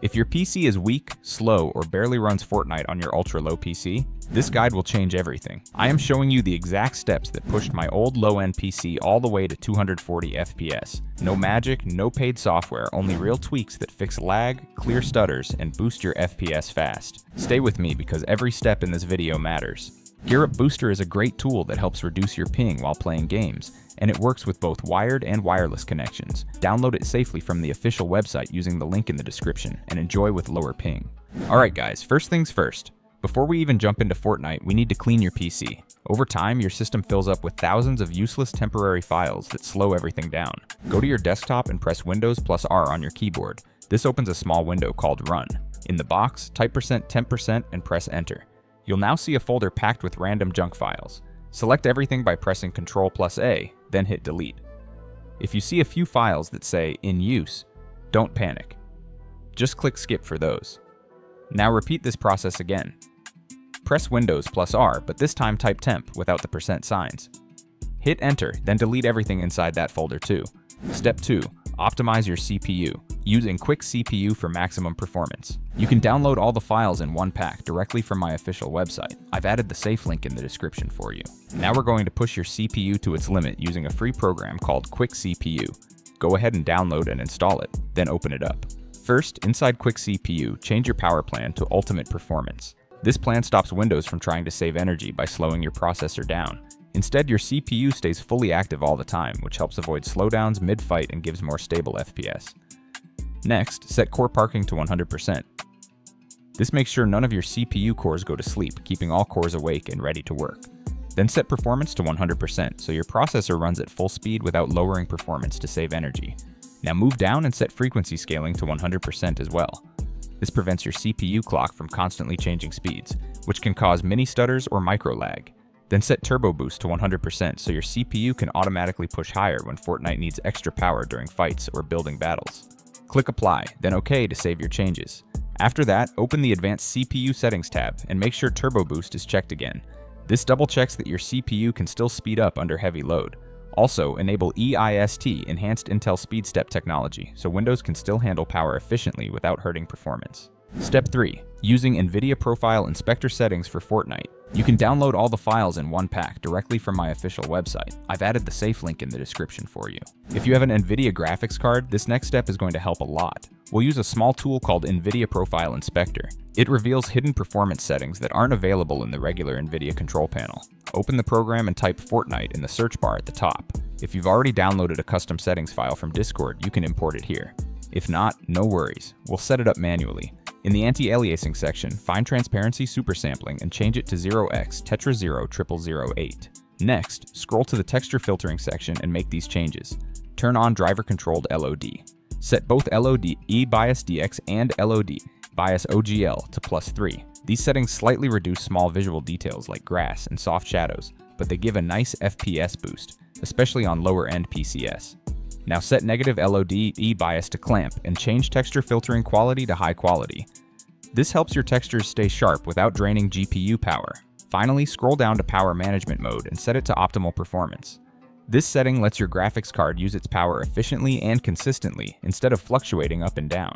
If your PC is weak, slow, or barely runs Fortnite on your ultra-low PC, this guide will change everything. I am showing you the exact steps that pushed my old low-end PC all the way to 240 FPS. No magic, no paid software, only real tweaks that fix lag, clear stutters, and boost your FPS fast. Stay with me because every step in this video matters. GearUp Booster is a great tool that helps reduce your ping while playing games, and it works with both wired and wireless connections. Download it safely from the official website using the link in the description, and enjoy with lower ping. Alright guys, first things first. Before we even jump into Fortnite, we need to clean your PC. Over time, your system fills up with thousands of useless temporary files that slow everything down. Go to your desktop and press Windows plus R on your keyboard. This opens a small window called Run. In the box, type percent %temp% and press Enter. You'll now see a folder packed with random junk files. Select everything by pressing Ctrl plus A, then hit Delete. If you see a few files that say In Use, don't panic. Just click Skip for those. Now repeat this process again. Press Windows plus R, but this time type temp without the percent signs. Hit Enter, then delete everything inside that folder too. Step 2. Optimize your CPU using Quick CPU for maximum performance. You can download all the files in one pack directly from my official website. I've added the safe link in the description for you. Now we're going to push your CPU to its limit using a free program called Quick CPU. Go ahead and download and install it, then open it up. First, inside Quick CPU, change your power plan to Ultimate Performance. This plan stops Windows from trying to save energy by slowing your processor down. Instead, your CPU stays fully active all the time, which helps avoid slowdowns mid-fight and gives more stable FPS. Next, set core parking to 100%. This makes sure none of your CPU cores go to sleep, keeping all cores awake and ready to work. Then set performance to 100%, so your processor runs at full speed without lowering performance to save energy. Now move down and set frequency scaling to 100% as well. This prevents your CPU clock from constantly changing speeds, which can cause mini stutters or micro lag. Then set Turbo Boost to 100% so your CPU can automatically push higher when Fortnite needs extra power during fights or building battles. Click Apply, then OK to save your changes. After that, open the Advanced CPU Settings tab and make sure Turbo Boost is checked again. This double checks that your CPU can still speed up under heavy load. Also, enable EIST, Enhanced Intel Speed Step technology, so Windows can still handle power efficiently without hurting performance. Step 3. Using NVIDIA Profile Inspector settings for Fortnite. You can download all the files in one pack directly from my official website. I've added the safe link in the description for you. If you have an NVIDIA graphics card, this next step is going to help a lot. We'll use a small tool called NVIDIA Profile Inspector. It reveals hidden performance settings that aren't available in the regular NVIDIA control panel. Open the program and type Fortnite in the search bar at the top. If you've already downloaded a custom settings file from Discord, you can import it here. If not, no worries. We'll set it up manually. In the anti-aliasing section, find transparency supersampling and change it to 0x tetra 0 0008. Next, scroll to the texture filtering section and make these changes. Turn on driver controlled LOD. Set both LOD E bias DX and LOD bias OGL to plus 3. These settings slightly reduce small visual details like grass and soft shadows, but they give a nice FPS boost, especially on lower end PCS. Now set negative LOD E bias to clamp and change texture filtering quality to high quality. This helps your textures stay sharp without draining GPU power. Finally, scroll down to power management mode and set it to optimal performance. This setting lets your graphics card use its power efficiently and consistently instead of fluctuating up and down.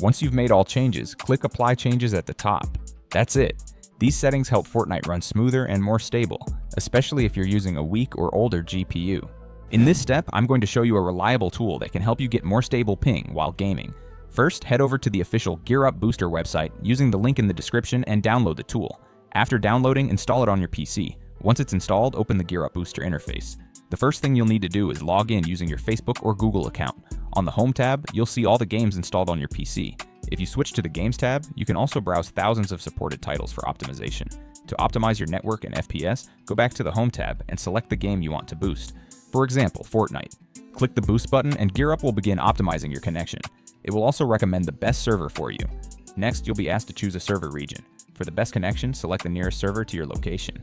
Once you've made all changes, click Apply Changes at the top. That's it. These settings help Fortnite run smoother and more stable, especially if you're using a weak or older GPU. In this step, I'm going to show you a reliable tool that can help you get more stable ping while gaming. First, head over to the official GearUp Booster website using the link in the description and download the tool. After downloading, install it on your PC. Once it's installed, open the GearUp Booster interface. The first thing you'll need to do is log in using your Facebook or Google account. On the Home tab, you'll see all the games installed on your PC. If you switch to the Games tab, you can also browse thousands of supported titles for optimization. To optimize your network and FPS, go back to the Home tab and select the game you want to boost. For example, Fortnite. Click the boost button and GearUp will begin optimizing your connection. It will also recommend the best server for you. Next, you'll be asked to choose a server region. For the best connection, select the nearest server to your location.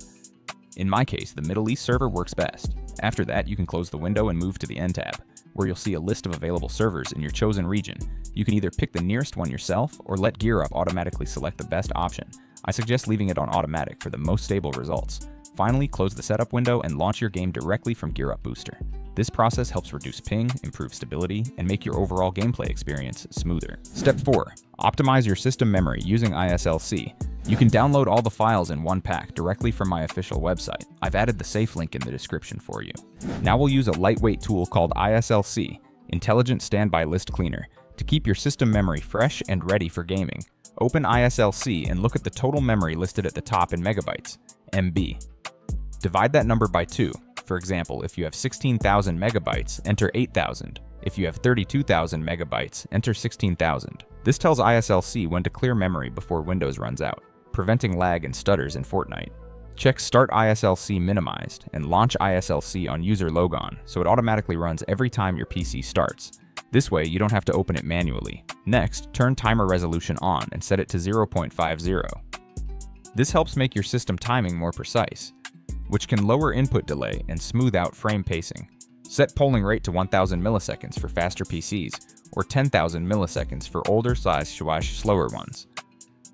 In my case, the Middle East server works best. After that, you can close the window and move to the End tab, where you'll see a list of available servers in your chosen region. You can either pick the nearest one yourself or let GearUp automatically select the best option. I suggest leaving it on automatic for the most stable results. Finally, close the setup window and launch your game directly from GearUp Booster. This process helps reduce ping, improve stability, and make your overall gameplay experience smoother. Step 4. Optimize your system memory using ISLC. You can download all the files in one pack directly from my official website. I've added the safe link in the description for you. Now we'll use a lightweight tool called ISLC, Intelligent Standby List Cleaner, to keep your system memory fresh and ready for gaming. Open ISLC and look at the total memory listed at the top in megabytes, MB. Divide that number by 2. For example, if you have 16,000 megabytes, enter 8,000. If you have 32,000 megabytes, enter 16,000. This tells ISLC when to clear memory before Windows runs out, preventing lag and stutters in Fortnite. Check Start ISLC Minimized and launch ISLC on user logon so it automatically runs every time your PC starts. This way, you don't have to open it manually. Next, turn timer resolution on and set it to 0.50. This helps make your system timing more precise which can lower input delay and smooth out frame pacing. Set polling rate to 1000 milliseconds for faster PCs, or 10,000 milliseconds for older slash slower ones.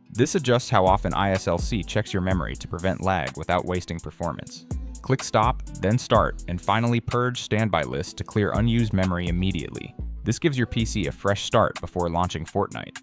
This adjusts how often ISLC checks your memory to prevent lag without wasting performance. Click Stop, then Start, and finally Purge Standby List to clear unused memory immediately. This gives your PC a fresh start before launching Fortnite.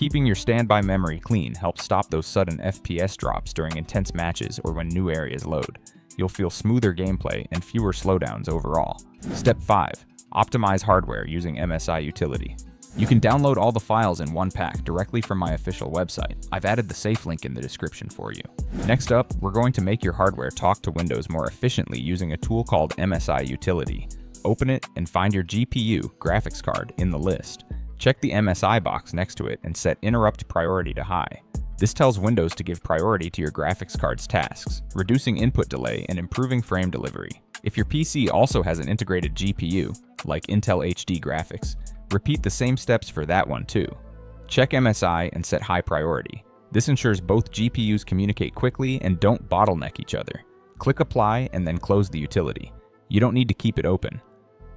Keeping your standby memory clean helps stop those sudden FPS drops during intense matches or when new areas load. You'll feel smoother gameplay and fewer slowdowns overall. Step 5. Optimize hardware using MSI Utility. You can download all the files in one pack directly from my official website. I've added the safe link in the description for you. Next up, we're going to make your hardware talk to Windows more efficiently using a tool called MSI Utility. Open it and find your GPU graphics card in the list. Check the MSI box next to it and set Interrupt Priority to High. This tells Windows to give priority to your graphics card's tasks, reducing input delay and improving frame delivery. If your PC also has an integrated GPU, like Intel HD graphics, repeat the same steps for that one too. Check MSI and set high priority. This ensures both GPUs communicate quickly and don't bottleneck each other. Click Apply and then close the utility. You don't need to keep it open.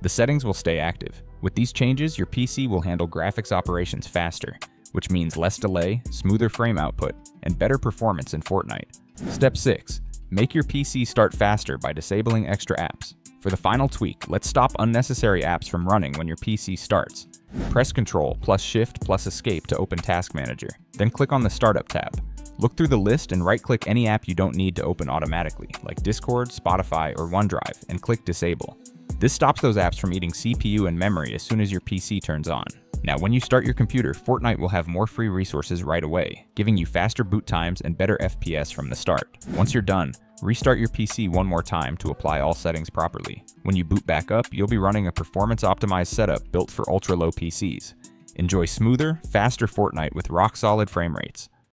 The settings will stay active. With these changes, your PC will handle graphics operations faster, which means less delay, smoother frame output, and better performance in Fortnite. Step 6. Make your PC start faster by disabling extra apps. For the final tweak, let's stop unnecessary apps from running when your PC starts. Press Ctrl plus Shift plus Escape to open Task Manager, then click on the Startup tab. Look through the list and right-click any app you don't need to open automatically, like Discord, Spotify, or OneDrive, and click Disable. This stops those apps from eating CPU and memory as soon as your PC turns on. Now, when you start your computer, Fortnite will have more free resources right away, giving you faster boot times and better FPS from the start. Once you're done, restart your PC one more time to apply all settings properly. When you boot back up, you'll be running a performance-optimized setup built for ultra-low PCs. Enjoy smoother, faster Fortnite with rock-solid frame rates.